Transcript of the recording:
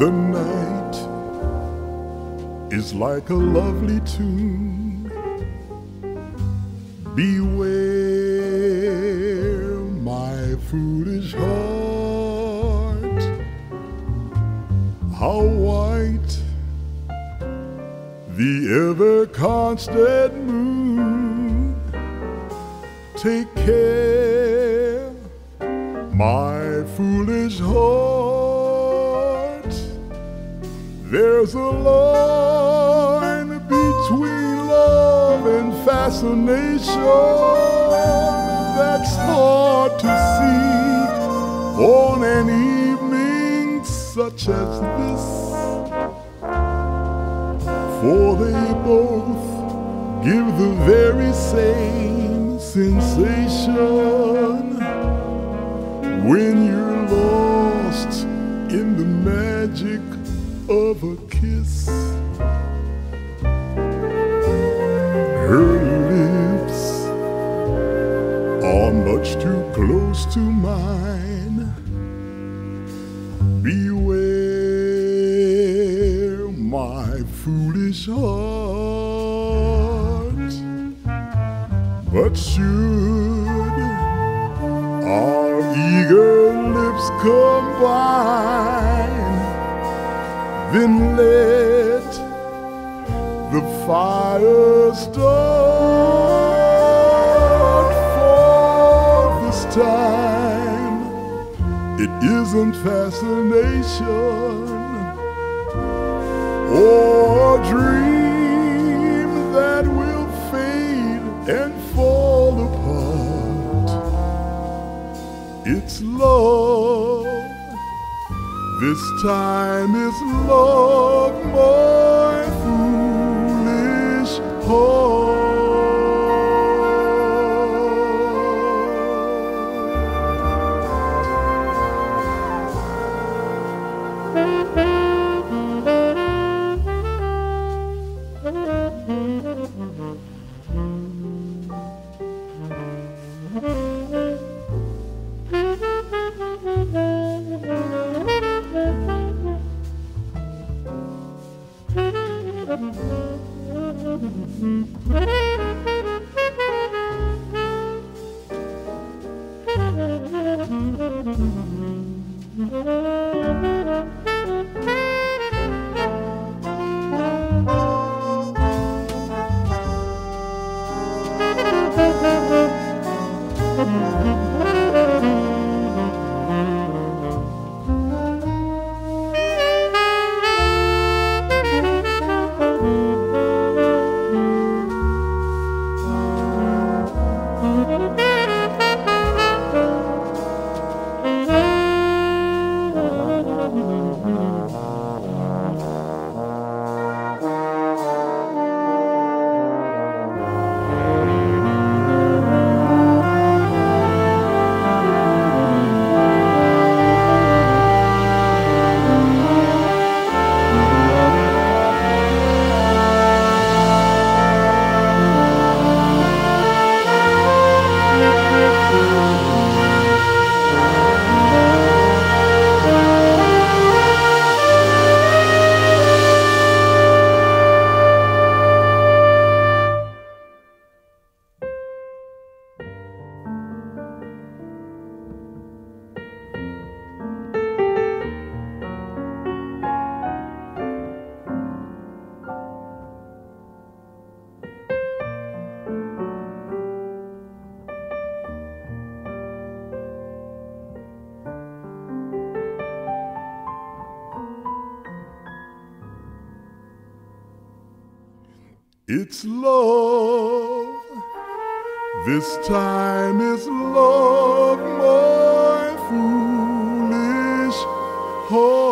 The night is like a lovely tune. Beware my foolish heart. How white the ever constant moon. Take care, my foolish heart. There's a line between love and fascination that's hard to see on an evening such as this. For they both give the very same sensation when you're lost in the magic of a kiss. Her lips are much too close to mine. Beware my foolish heart. But should our eager lips combine, then let the fire start for this time. It isn't fascination or a dream that will fade and fall apart. It's love. This time is love, my foolish heart. It's love. This time is love, my foolish heart.